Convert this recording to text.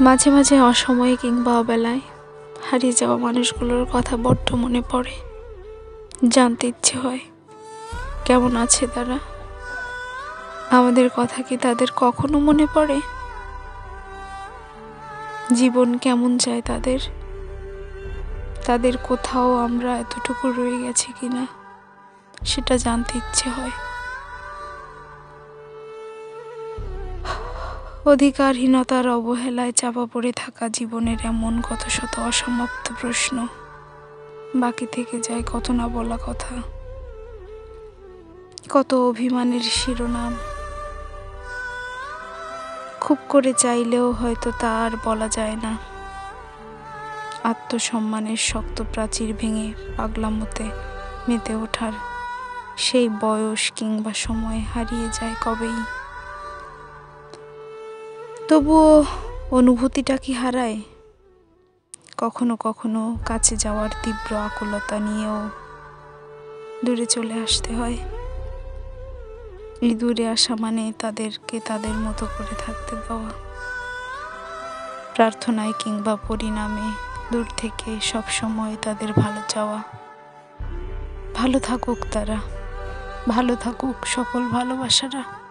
মাঝে মাঝে অসময়ে কিংবা অবেলায় হারিয়ে যাওয়া মানুষগুলোর কথা বড্ড মনে পড়ে। জানতে ইচ্ছে হয়, কেমন আছে তারা? আমাদের কথা কি তাদের কখনো মনে পড়ে? জীবন কেমন যায় তাদের? তাদের কোথাও আমরা এতটুকু রয়ে গেছি কিনা, সেটা জানতে ইচ্ছে হয়। অধিকারহীনতার অবহেলায় চাপা পড়ে থাকা জীবনের এমন কত শত অসমাপ্ত প্রশ্ন। বাকি থেকে যায় কত না বলা কথা। কত অভিমানের শিরোনাম। খুব করে চাইলেও হয়তো তা আর বলা যায় না। আত্মসম্মানের শক্ত প্রাচীর ভেঙে পাগলামতে মেতে ওঠার সেই বয়স কিংবা সময় হারিয়ে যায় কবেই। তবুও অনুভূতিটা কি হারায়? কখনো কখনো কাছে যাওয়ার তীব্র আকুলতা নিয়েও দূরে চলে আসতে হয়। এই দূরে আসা মানে তাদেরকে তাদের মতো করে থাকতে দেওয়া। প্রার্থনায় কিংবা পরিণামে দূর থেকে সব সময় তাদের ভালো চাওয়া। ভালো থাকুক তারা, ভালো থাকুক সকল ভালোবাসারা।